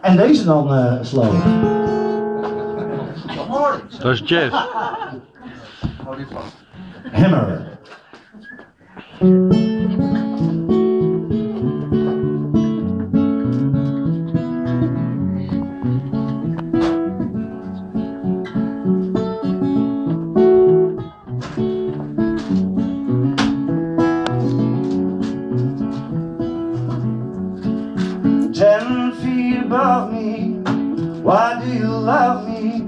En deze dan, uh, slow. Dat is jazz. Hammer. Ten feet above me, why do you love me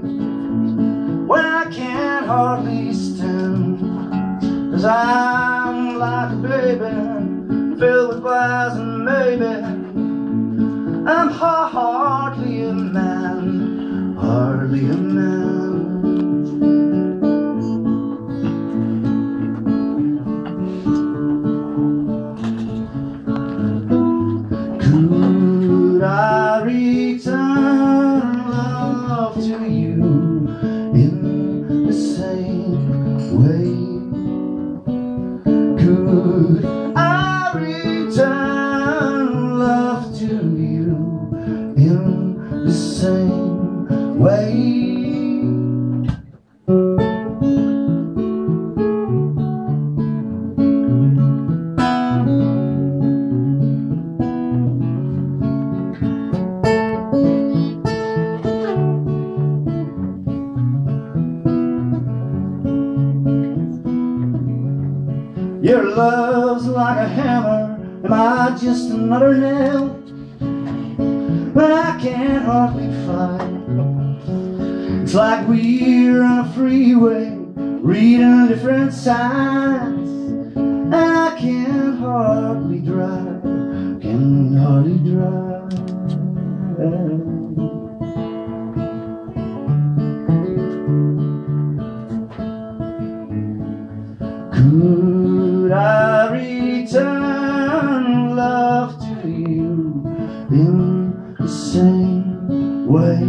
when I can't hardly stand? Cause I'm like a baby, filled with lies and maybe I'm hardly a man, hardly a man. Return love to you in the same way? Could I return love to you in the same way? Your love's like a hammer, am I just another nail? But I can't hardly fight. It's like we're on a freeway, reading different signs, and I can't hardly drive, can hardly drive. Could in the same way?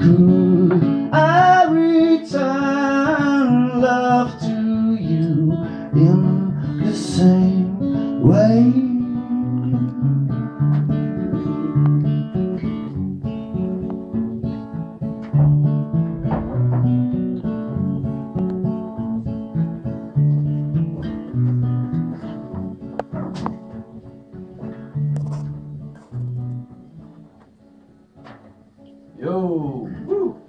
Could I return love to you in the same way? Yo. Woo.